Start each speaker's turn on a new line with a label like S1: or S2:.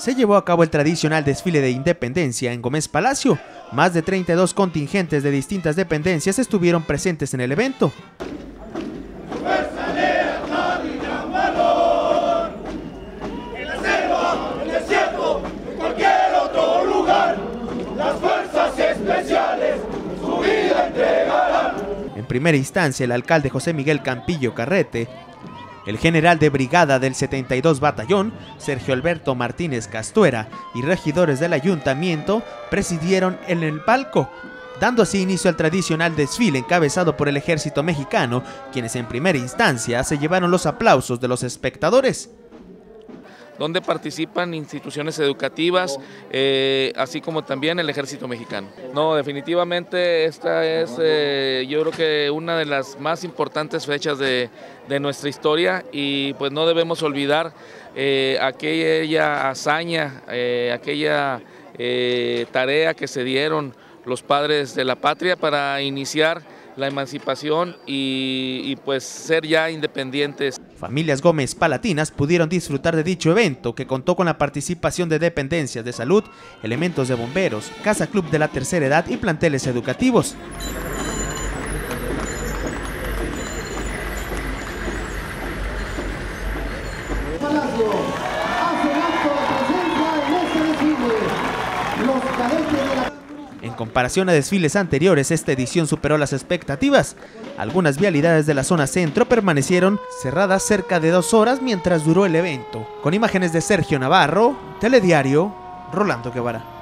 S1: se llevó a cabo el tradicional desfile de independencia en Gómez Palacio. Más de 32 contingentes de distintas dependencias estuvieron presentes en el evento. En primera instancia, el alcalde José Miguel Campillo Carrete, el general de brigada del 72 Batallón, Sergio Alberto Martínez Castuera, y regidores del ayuntamiento presidieron en el palco, dando así inicio al tradicional desfile encabezado por el ejército mexicano, quienes en primera instancia se llevaron los aplausos de los espectadores
S2: donde participan instituciones educativas, eh, así como también el ejército mexicano. No, definitivamente esta es eh, yo creo que una de las más importantes fechas de, nuestra historia y pues no debemos olvidar eh, aquella hazaña, aquella tarea que se dieron los padres de la patria para iniciar la emancipación y, pues ser ya independientes.
S1: Familias Gómez Palatinas pudieron disfrutar de dicho evento que contó con la participación de dependencias de salud, elementos de bomberos, Casa Club de la Tercera Edad y planteles educativos. En comparación a desfiles anteriores, esta edición superó las expectativas. Algunas vialidades de la zona centro permanecieron cerradas cerca de dos horas mientras duró el evento. Con imágenes de Sergio Navarro, Telediario, Rolando Guevara.